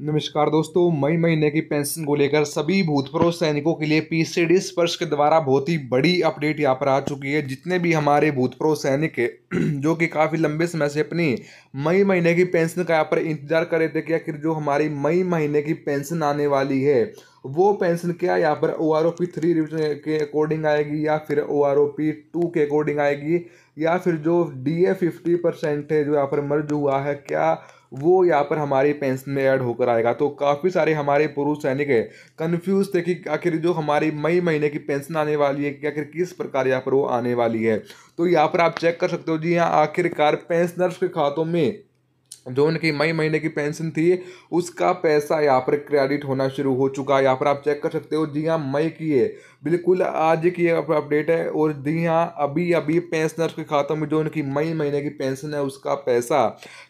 नमस्कार दोस्तों, मई महीने की पेंशन को लेकर सभी भूतपूर्व सैनिकों के लिए पीसीडी स्पर्श के द्वारा बहुत ही बड़ी अपडेट यहाँ पर आ चुकी है। जितने भी हमारे भूतपूर्व सैनिक है, जो कि काफ़ी लंबे समय से अपनी मई महीने की पेंशन का यहाँ पर इंतज़ार कर रहे थे कि आखिर जो हमारी मई महीने की पेंशन आने वाली है, वो पेंशन क्या यहाँ पर O R O P three के अकॉर्डिंग आएगी या फिर O R O P two के अकॉर्डिंग आएगी या फिर जो डी ए फिफ्टी परसेंट है जो यहाँ पर मर्ज हुआ है, क्या वो यहाँ पर हमारे पेंशन में ऐड होकर आएगा। तो काफ़ी सारे हमारे पुरुष सैनिक है। कन्फ्यूज़ थे कि आखिर जो हमारी मई महीने की पेंशन आने वाली है, कि आखिर किस प्रकार यहाँ पर वो आने वाली है। तो यहाँ पर आप चेक कर सकते हो जी, यहाँ आखिरकार पेंशनर्स के खातों में जो उनकी मई महीने की पेंशन थी, उसका पैसा यहाँ पर क्रेडिट होना शुरू हो चुका है। यहाँ पर आप चेक कर सकते हो, जी हाँ मई की है। बिल्कुल आज की अपडेट है और जी हाँ अभी अभी पेंशनर्स के खातों में जो उनकी मई महीने की पेंशन है, उसका पैसा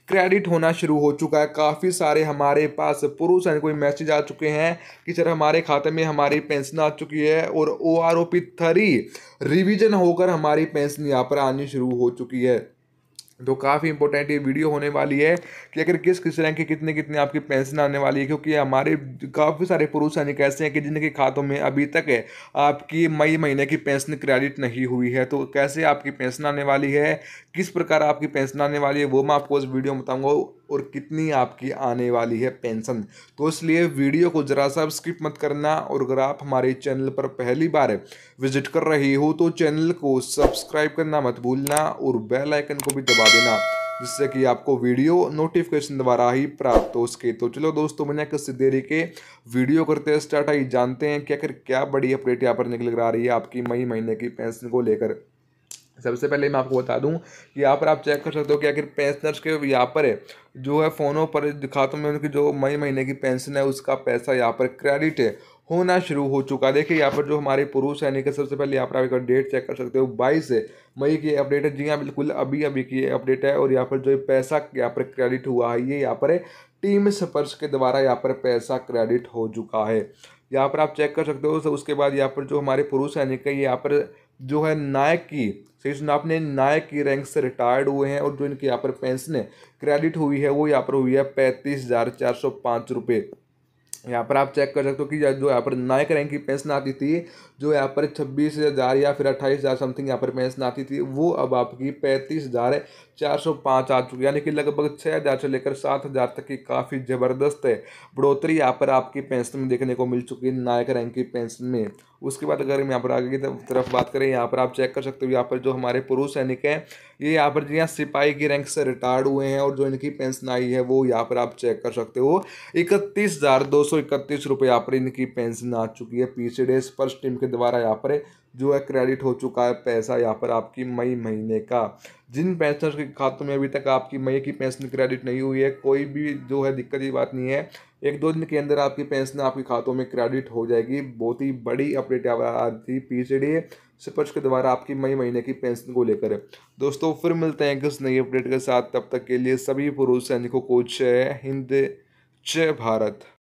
क्रेडिट होना शुरू हो चुका है। काफ़ी सारे हमारे पास पुरुष हैं, कोई मैसेज आ चुके हैं कि सर हमारे खाते में हमारी पेंशन आ चुकी है और O R O P three revision होकर हमारी पेंशन यहाँ पर आनी शुरू हो चुकी है। तो काफ़ी इंपॉर्टेंट ये वीडियो होने वाली है कि अगर किस किस रैंक की कितने कितने आपकी पेंशन आने वाली है, क्योंकि हमारे काफ़ी सारे पुरुष सैनिक ऐसे हैं कि जिनके खातों में अभी तक है आपकी मई महीने की पेंशन क्रेडिट नहीं हुई है। तो कैसे आपकी पेंशन आने वाली है, किस प्रकार आपकी पेंशन आने वाली है, वो मैं आपको उस वीडियो में बताऊँगा। और कितनी आपकी आने वाली है पेंशन। तो इसलिए वीडियो को ज़रा सा स्किप मत करना और अगर आप हमारे चैनल पर पहली बार विज़िट कर रही हो तो चैनल को सब्सक्राइब करना मत भूलना और बेल आइकन को भी दबा देना, जिससे कि आपको वीडियो नोटिफिकेशन द्वारा ही प्राप्त हो सके। तो चलो दोस्तों मैंने किस देरी के वीडियो करते स्टार्ट आई, जानते हैं कि आखिर क्या बड़ी अपडेट यहाँ पर निकल कर आ रही है आपकी मई महीने की पेंशन को लेकर। सबसे पहले मैं आपको बता दूँ यहाँ पर आप चेक कर सकते हो कि आखिर पेंशनर्स के यहाँ पर है जो है फ़ोनों पर खातों मैं उनकी जो मई महीने की पेंशन है उसका पैसा यहाँ पर क्रेडिट है होना शुरू हो चुका है देखिए यहाँ पर जो हमारे पुरुष सैनिक है सबसे पहले यहाँ पर आप एक डेट चेक कर सकते हो बाईस है मई की अपडेट है जी हाँ बिल्कुल अभी अभी की अपडेट है और यहाँ पर जो पैसा यहाँ पर क्रेडिट हुआ है ये यहाँ पर टीम स्पर्श के द्वारा यहाँ पर पैसा क्रेडिट हो चुका है यहाँ पर आप चेक कर सकते हो उसके बाद यहाँ पर जो हमारे पुरुष सैनिक है यहाँ पर जो है नायक की सही सुना आपने, नायक की रैंक से रिटायर्ड हुए हैं और जो इनके यहाँ पर पेंशन क्रेडिट हुई है, वो यहाँ पर हुई है पैंतीस हज़ार चार सौ पाँच रुपये। यहाँ पर आप चेक कर सकते हो कि जो यहाँ पर नायक रैंक की पेंशन आती थी जो यहाँ पर छब्बीस हज़ार या फिर अट्ठाईस हज़ार समथिंग यहाँ पर पेंशन आती थी वो अब आपकी पैंतीस हज़ार चार सौ पाँच आ चुकी है यानी कि लगभग छः हज़ार से लेकर सात हज़ार तक की काफ़ी ज़बरदस्त है बढ़ोतरी यहाँ पर आपकी पेंशन में देखने को मिल चुकी है नायक रैंक की पेंशन में उसके बाद अगर हम यहाँ पर आगे की तरफ़ बात करें यहाँ पर आप चेक कर सकते हो यहाँ पर जो हमारे पुरुष सैनिक हैं ये यहाँ पर जी सिपाही की रैंक से रिटायर्ड हुए हैं और जो इनकी पेंशन आई है वो यहाँ पर आप चेक कर सकते हो इकतीस हज़ार दो सौ इकतीस रुपये यहाँ पर इनकी पेंशन आ चुकी है। पी सी फ़र्स्ट टीम के द्वारा यहाँ पर जो है क्रेडिट हो चुका है पैसा यहाँ पर आपकी मई महीने का। जिन पेंशनर्स के खातों में अभी तक आपकी मई की पेंशन क्रेडिट नहीं हुई है, कोई भी जो है दिक्कत की बात नहीं है। एक दो दिन के अंदर आपकी पेंशन आपके खातों में क्रेडिट हो जाएगी। बहुत ही बड़ी अपडेट आ थी पी सी डी स्पर्श के द्वारा आपकी मई महीने की पेंशन को लेकर। दोस्तों, फिर मिलते हैं किस नई अपडेट के साथ। तब तक के लिए सभी पुरुष सैनिकों को जय हिंद, जय भारत।